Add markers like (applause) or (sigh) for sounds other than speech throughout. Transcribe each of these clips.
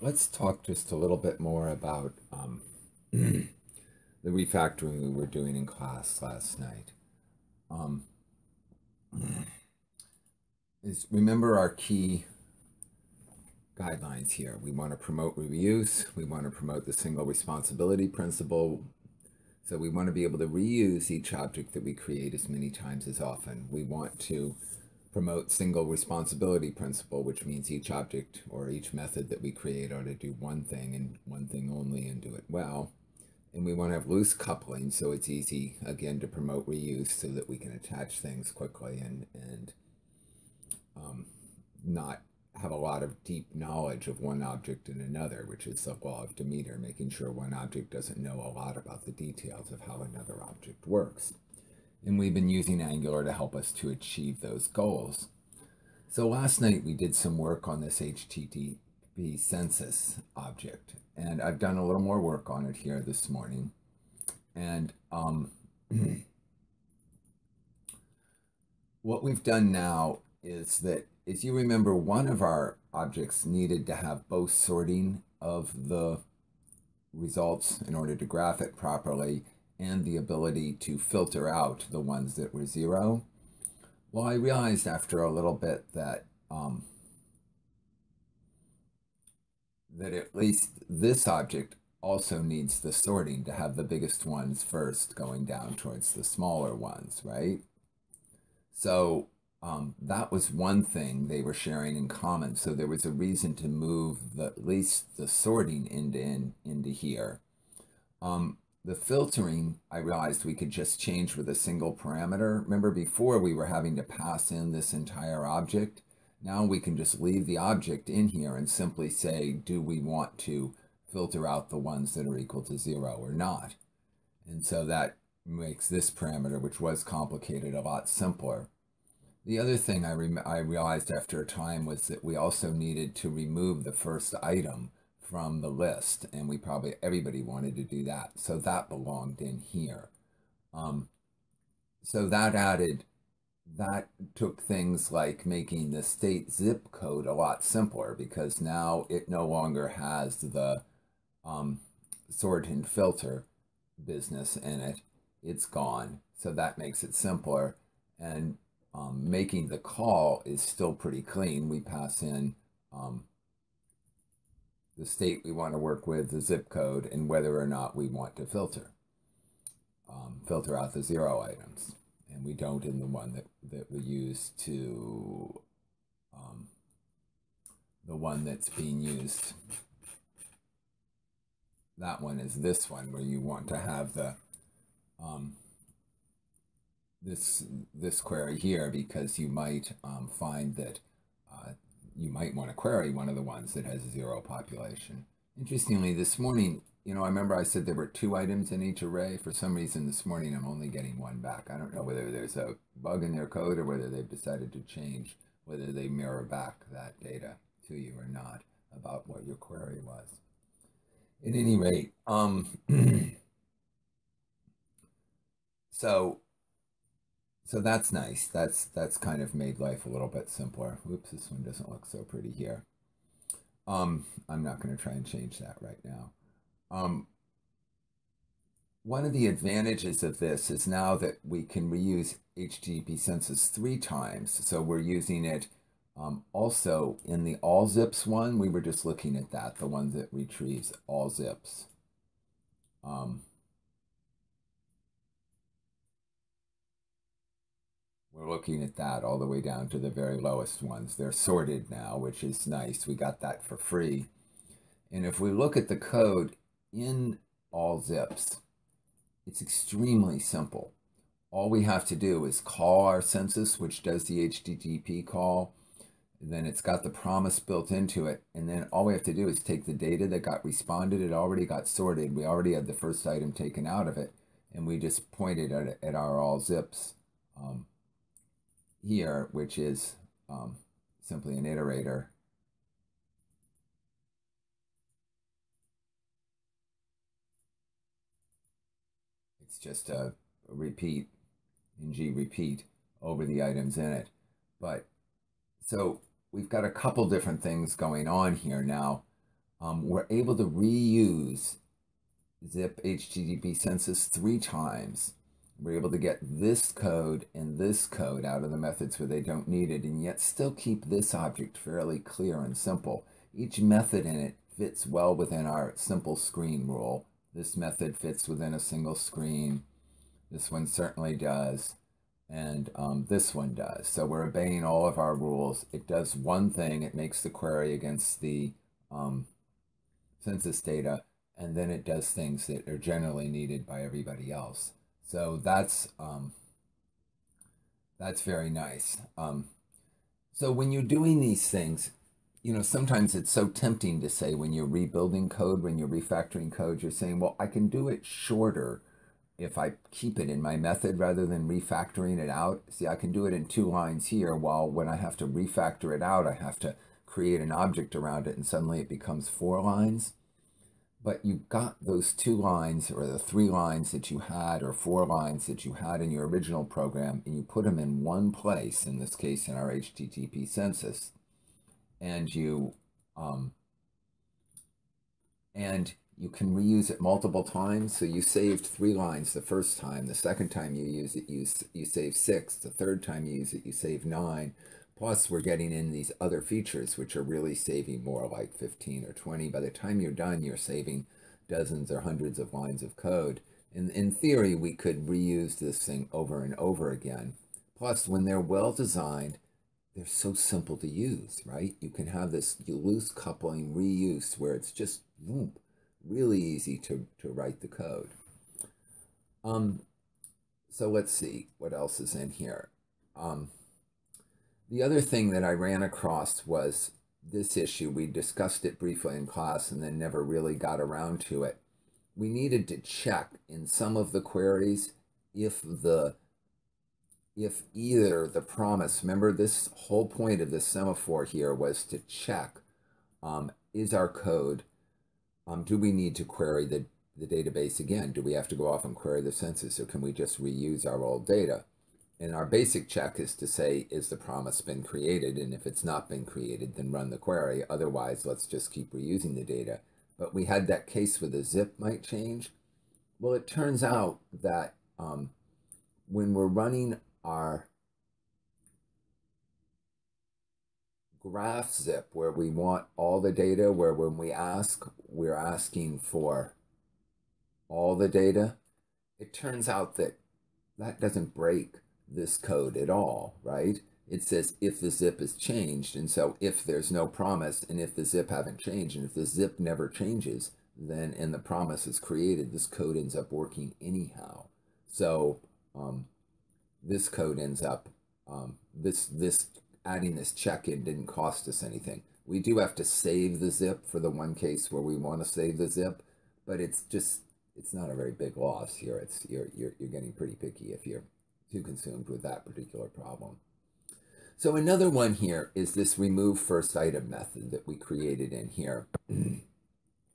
let's talk just a little bit more about um, (clears throat) the refactoring we were doing in class last night. Um, (clears throat) is remember our key guidelines here. We want to promote reuse. We want to promote the single responsibility principle. So we want to be able to reuse each object that we create as many times as often. We want to promote single responsibility principle, which means each object or each method that we create ought to do one thing and one thing only and do it well. And we want to have loose coupling so it's easy, again, to promote reuse so that we can attach things quickly and, and um, not have a lot of deep knowledge of one object and another, which is the law of Demeter, making sure one object doesn't know a lot about the details of how another object works. And we've been using Angular to help us to achieve those goals. So last night we did some work on this HTTP census object, and I've done a little more work on it here this morning. And um, (clears throat) what we've done now is that, as you remember, one of our objects needed to have both sorting of the results in order to graph it properly and the ability to filter out the ones that were zero. Well, I realized after a little bit that um, that at least this object also needs the sorting to have the biggest ones first going down towards the smaller ones, right? So um, that was one thing they were sharing in common. So there was a reason to move the, at least the sorting into, in, into here. Um, the filtering, I realized we could just change with a single parameter. Remember before we were having to pass in this entire object. Now we can just leave the object in here and simply say, do we want to filter out the ones that are equal to zero or not? And so that makes this parameter, which was complicated, a lot simpler. The other thing I, I realized after a time was that we also needed to remove the first item from the list, and we probably everybody wanted to do that, so that belonged in here. Um, so that added, that took things like making the state zip code a lot simpler because now it no longer has the um, sort and filter business in it. It's gone, so that makes it simpler. And um, making the call is still pretty clean. We pass in um, the state we want to work with, the zip code, and whether or not we want to filter. Um, filter out the zero items. And we don't in the one that, that we use to, um, the one that's being used. That one is this one where you want to have the, um, this, this query here because you might um, find that uh, you might want to query one of the ones that has zero population. Interestingly, this morning, you know, I remember I said there were two items in each array. For some reason this morning, I'm only getting one back. I don't know whether there's a bug in their code or whether they've decided to change whether they mirror back that data to you or not about what your query was. At any rate, um, (clears throat) so so that's nice. That's that's kind of made life a little bit simpler. Whoops, this one doesn't look so pretty here. Um, I'm not going to try and change that right now. Um, one of the advantages of this is now that we can reuse HTTP census three times. So we're using it um, also in the all zips one. We were just looking at that, the one that retrieves all zips. Um, We're looking at that all the way down to the very lowest ones. They're sorted now, which is nice. We got that for free. And if we look at the code in all zips, it's extremely simple. All we have to do is call our census, which does the HTTP call. Then it's got the promise built into it. And then all we have to do is take the data that got responded. It already got sorted. We already had the first item taken out of it. And we just pointed at, at our all zips. Um, here, which is um, simply an iterator. It's just a, repeat, ng repeat over the items in it. But so we've got a couple different things going on here now. um, we're able to reuse zip HTTP census three times. We're able to get this code and this code out of the methods where they don't need it, and yet still keep this object fairly clear and simple. Each method in it fits well within our simple screen rule. This method fits within a single screen. This one certainly does. And um, this one does. So we're obeying all of our rules. It does one thing. It makes the query against the um, census data, and then it does things that are generally needed by everybody else. So that's um, that's very nice. Um, so when you're doing these things, you know, sometimes it's so tempting to say when you're rebuilding code, when you're refactoring code, you're saying, well, I can do it shorter if I keep it in my method rather than refactoring it out. See, I can do it in two lines here, while when I have to refactor it out, I have to create an object around it, and suddenly it becomes four lines. But you got those two lines, or the three lines that you had, or four lines that you had in your original program, and you put them in one place, in this case in our HTTP census, and you um, and you can reuse it multiple times. So you saved three lines the first time. The second time you use it, you, you save six. The third time you use it, you save nine. Plus, we're getting in these other features, which are really saving more like 15 or 20. By the time you're done, you're saving dozens or hundreds of lines of code. And in theory, we could reuse this thing over and over again. Plus, when they're well designed, they're so simple to use, right? You can have this loose coupling reuse where it's just really easy to, to write the code. Um, so let's see what else is in here. Um, the other thing that I ran across was this issue. We discussed it briefly in class and then never really got around to it. We needed to check in some of the queries if the if either the promise, remember this whole point of this semaphore here was to check, um, is our code, um, do we need to query the, the database again? Do we have to go off and query the census or can we just reuse our old data? And our basic check is to say, is the promise been created? And if it's not been created, then run the query. Otherwise, let's just keep reusing the data. But we had that case where the zip might change. Well, it turns out that um, when we're running our graph zip where we want all the data, where when we ask, we're asking for all the data, it turns out that that doesn't break this code at all, right? It says if the zip is changed. And so if there's no promise and if the zip haven't changed and if the zip never changes, then and the promise is created, this code ends up working anyhow. So um, this code ends up, um, this, this adding this check-in didn't cost us anything. We do have to save the zip for the one case where we want to save the zip, but it's just, it's not a very big loss here. It's, you're, you're, you're getting pretty picky if you're too consumed with that particular problem. So another one here is this remove first item method that we created in here. (clears throat) and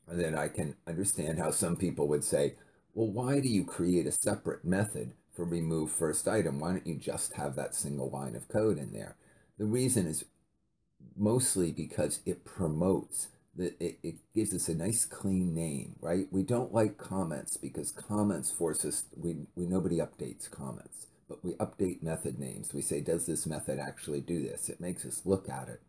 then I can understand how some people would say, well, why do you create a separate method for remove first item. Why don't you just have that single line of code in there? The reason is mostly because it promotes that it, it gives us a nice clean name, right? We don't like comments because comments force us, we, we nobody updates comments, but we update method names. We say, does this method actually do this? It makes us look at it.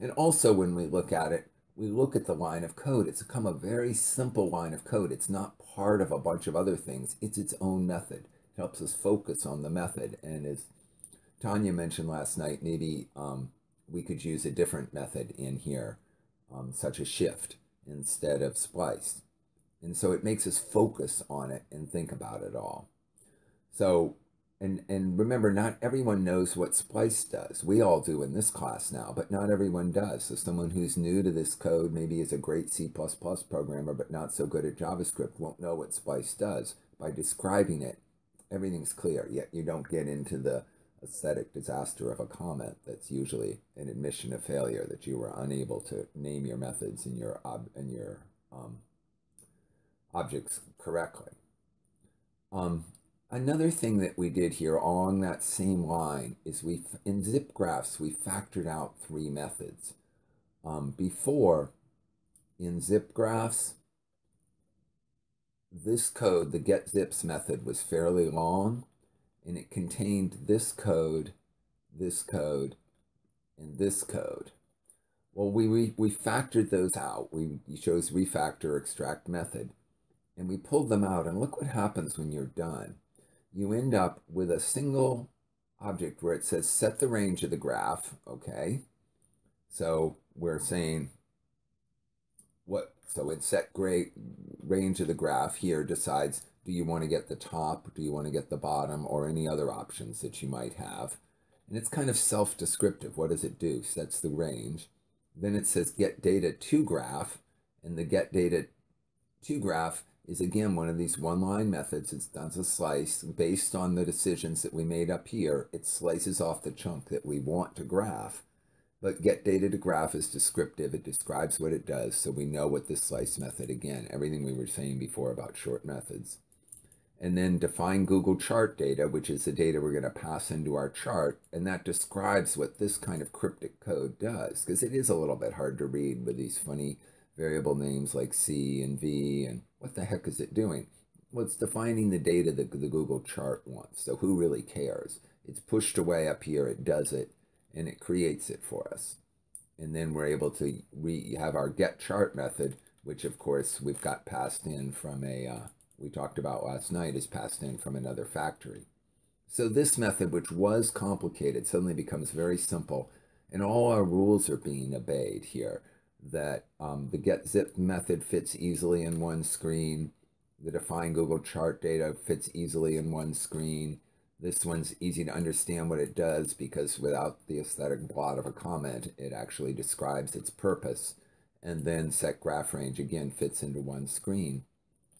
And also when we look at it, we look at the line of code. It's become a very simple line of code. It's not part of a bunch of other things. It's its own method It helps us focus on the method. And as Tanya mentioned last night, maybe um, we could use a different method in here, um, such as shift instead of splice. And so it makes us focus on it and think about it all. So, and, and remember, not everyone knows what splice does. We all do in this class now, but not everyone does. So someone who's new to this code, maybe is a great C++ programmer, but not so good at JavaScript, won't know what splice does. By describing it, everything's clear, yet you don't get into the aesthetic disaster of a comment that's usually an admission of failure that you were unable to name your methods and your ob and your um, objects correctly. Um, another thing that we did here along that same line is we in zip graphs we factored out three methods. Um, before in zip graphs, this code, the get zips method, was fairly long and it contained this code, this code, and this code. Well, we, we, we factored those out. We chose refactor extract method and we pulled them out and look what happens when you're done. You end up with a single object where it says set the range of the graph, okay? So we're saying what, so it set great range of the graph here decides do you want to get the top, do you want to get the bottom, or any other options that you might have. And it's kind of self-descriptive. What does it do? Sets the range. Then it says get data to graph, and the get data to graph is again one of these one-line methods. It does a slice based on the decisions that we made up here. It slices off the chunk that we want to graph. But get data to graph is descriptive. It describes what it does, so we know what this slice method, again, everything we were saying before about short methods and then define Google chart data, which is the data we're going to pass into our chart. And that describes what this kind of cryptic code does, because it is a little bit hard to read with these funny variable names like C and V. And what the heck is it doing? Well, it's defining the data that the Google chart wants. So who really cares? It's pushed away up here, it does it, and it creates it for us. And then we're able to we have our get chart method, which of course we've got passed in from a uh, we talked about last night is passed in from another factory. So this method, which was complicated, suddenly becomes very simple, and all our rules are being obeyed here. That um, the get zip method fits easily in one screen, the define Google chart data fits easily in one screen. This one's easy to understand what it does because without the aesthetic blot of a comment, it actually describes its purpose. And then set graph range again fits into one screen.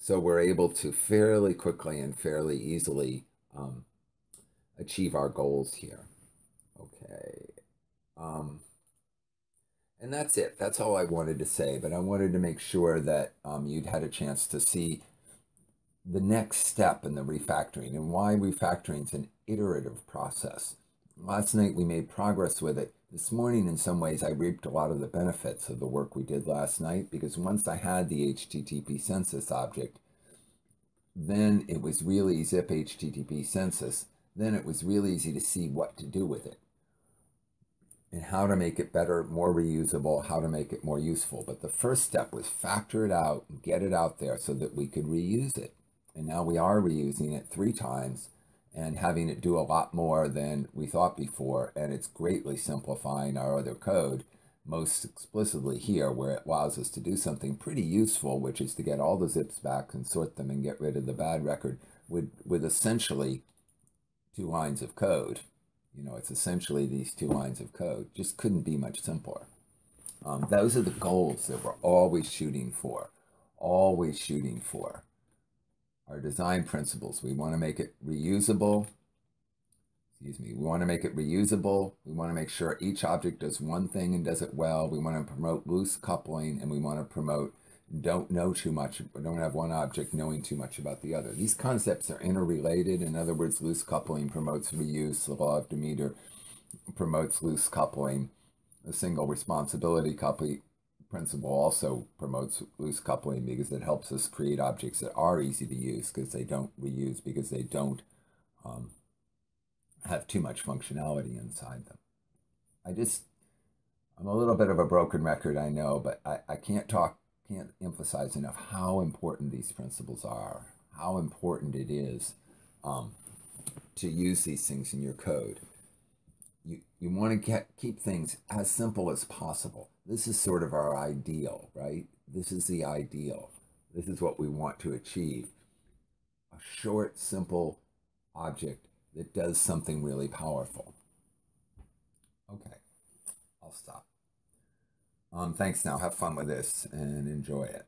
So we're able to fairly quickly and fairly easily um, achieve our goals here. Okay. Um, and that's it. That's all I wanted to say. But I wanted to make sure that um, you'd had a chance to see the next step in the refactoring and why refactoring is an iterative process. Last night we made progress with it. This morning, in some ways, I reaped a lot of the benefits of the work we did last night because once I had the HTTP census object, then it was really zip HTTP census. Then it was really easy to see what to do with it and how to make it better, more reusable, how to make it more useful. But the first step was factor it out get it out there so that we could reuse it. And now we are reusing it three times and having it do a lot more than we thought before. And it's greatly simplifying our other code, most explicitly here, where it allows us to do something pretty useful, which is to get all the zips back and sort them and get rid of the bad record with, with essentially two lines of code. You know, it's essentially these two lines of code. Just couldn't be much simpler. Um, those are the goals that we're always shooting for, always shooting for our design principles. We want to make it reusable. Excuse me. We want to make it reusable. We want to make sure each object does one thing and does it well. We want to promote loose coupling and we want to promote don't know too much, don't have one object knowing too much about the other. These concepts are interrelated. In other words, loose coupling promotes reuse. The law of Demeter promotes loose coupling. A single responsibility coupling principle also promotes loose coupling because it helps us create objects that are easy to use because they don't reuse because they don't um, have too much functionality inside them. I just, I'm a little bit of a broken record, I know, but I, I can't talk, can't emphasize enough how important these principles are, how important it is um, to use these things in your code. You, you want to get, keep things as simple as possible this is sort of our ideal, right? This is the ideal. This is what we want to achieve. A short, simple object that does something really powerful. Okay, I'll stop. Um, thanks now. Have fun with this and enjoy it.